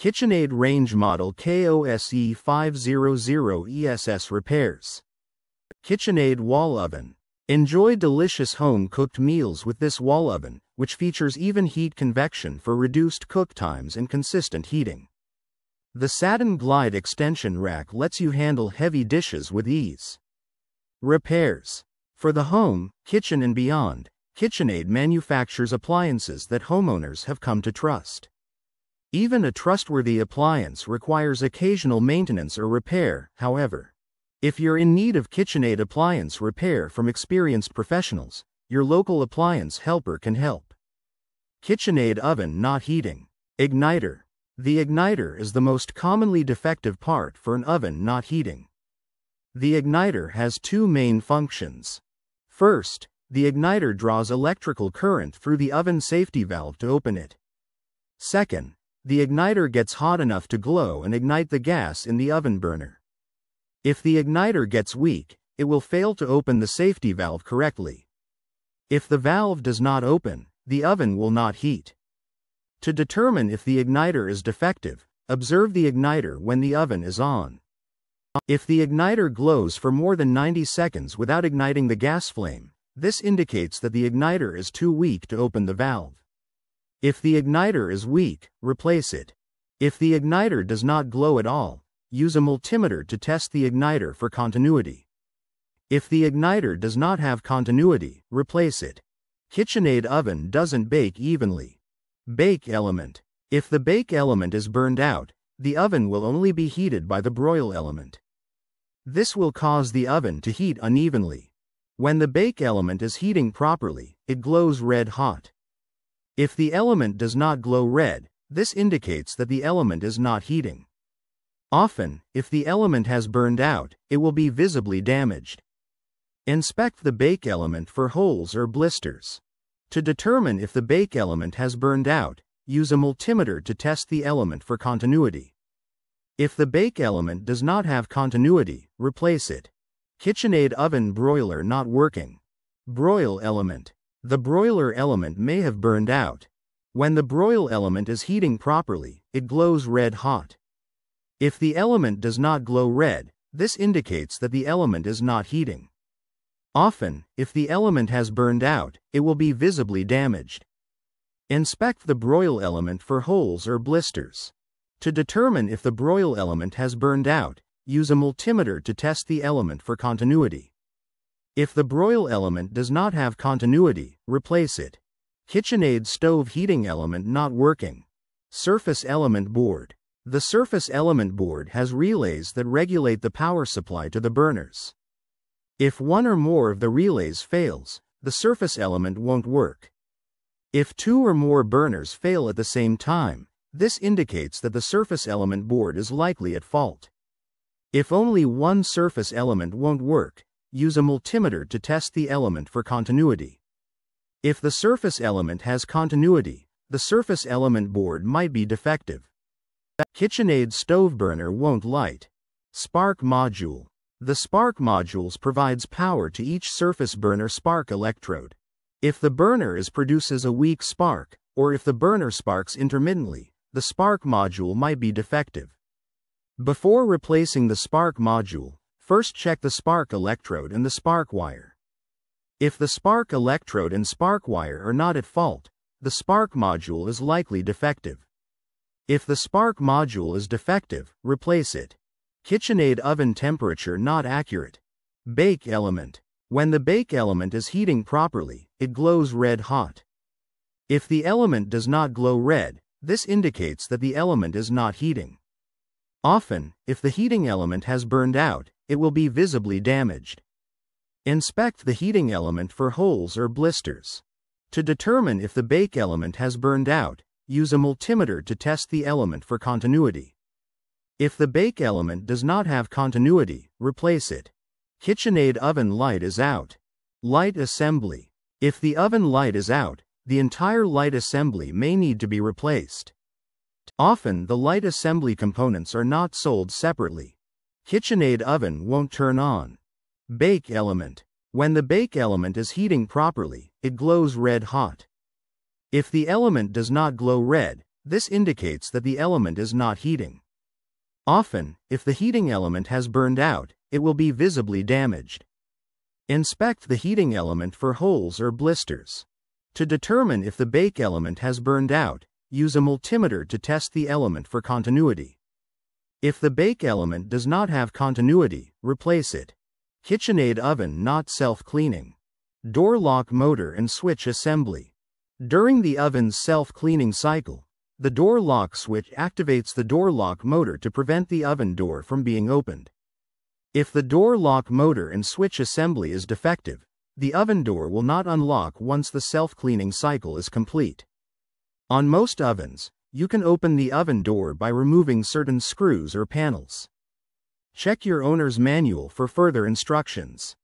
KitchenAid Range Model KOSE 500 ESS Repairs. KitchenAid Wall Oven. Enjoy delicious home cooked meals with this wall oven, which features even heat convection for reduced cook times and consistent heating. The Satin Glide extension rack lets you handle heavy dishes with ease. Repairs. For the home, kitchen, and beyond, KitchenAid manufactures appliances that homeowners have come to trust. Even a trustworthy appliance requires occasional maintenance or repair, however. If you're in need of KitchenAid appliance repair from experienced professionals, your local appliance helper can help. KitchenAid oven not heating. Igniter. The igniter is the most commonly defective part for an oven not heating. The igniter has two main functions. First, the igniter draws electrical current through the oven safety valve to open it. Second, the igniter gets hot enough to glow and ignite the gas in the oven burner. If the igniter gets weak, it will fail to open the safety valve correctly. If the valve does not open, the oven will not heat. To determine if the igniter is defective, observe the igniter when the oven is on. If the igniter glows for more than 90 seconds without igniting the gas flame, this indicates that the igniter is too weak to open the valve. If the igniter is weak, replace it. If the igniter does not glow at all, use a multimeter to test the igniter for continuity. If the igniter does not have continuity, replace it. KitchenAid oven doesn't bake evenly. Bake element. If the bake element is burned out, the oven will only be heated by the broil element. This will cause the oven to heat unevenly. When the bake element is heating properly, it glows red hot. If the element does not glow red, this indicates that the element is not heating. Often, if the element has burned out, it will be visibly damaged. Inspect the bake element for holes or blisters. To determine if the bake element has burned out, use a multimeter to test the element for continuity. If the bake element does not have continuity, replace it. KitchenAid oven broiler not working. Broil element. The broiler element may have burned out. When the broil element is heating properly, it glows red hot. If the element does not glow red, this indicates that the element is not heating. Often, if the element has burned out, it will be visibly damaged. Inspect the broil element for holes or blisters. To determine if the broil element has burned out, use a multimeter to test the element for continuity. If the broil element does not have continuity, replace it. KitchenAid stove heating element not working. Surface element board. The surface element board has relays that regulate the power supply to the burners. If one or more of the relays fails, the surface element won't work. If two or more burners fail at the same time, this indicates that the surface element board is likely at fault. If only one surface element won't work, use a multimeter to test the element for continuity. If the surface element has continuity, the surface element board might be defective. KitchenAid stove burner won't light. Spark module. The spark modules provides power to each surface burner spark electrode. If the burner is produces a weak spark, or if the burner sparks intermittently, the spark module might be defective. Before replacing the spark module, First check the spark electrode and the spark wire. If the spark electrode and spark wire are not at fault, the spark module is likely defective. If the spark module is defective, replace it. KitchenAid oven temperature not accurate. Bake element. When the bake element is heating properly, it glows red hot. If the element does not glow red, this indicates that the element is not heating. Often, if the heating element has burned out, it will be visibly damaged. Inspect the heating element for holes or blisters. To determine if the bake element has burned out, use a multimeter to test the element for continuity. If the bake element does not have continuity, replace it. KitchenAid oven light is out. Light assembly. If the oven light is out, the entire light assembly may need to be replaced. Often the light assembly components are not sold separately. KitchenAid oven won't turn on. Bake element. When the bake element is heating properly, it glows red hot. If the element does not glow red, This indicates that the element is not heating. Often, if the heating element has burned out, it will be visibly damaged. Inspect the heating element for holes or blisters. To determine if the bake element has burned out, use a multimeter to test the element for continuity. If the bake element does not have continuity, replace it. KitchenAid oven not self-cleaning. Door lock motor and switch assembly. During the oven's self-cleaning cycle, the door lock switch activates the door lock motor to prevent the oven door from being opened. If the door lock motor and switch assembly is defective, the oven door will not unlock once the self-cleaning cycle is complete. On most ovens, you can open the oven door by removing certain screws or panels. Check your owner's manual for further instructions.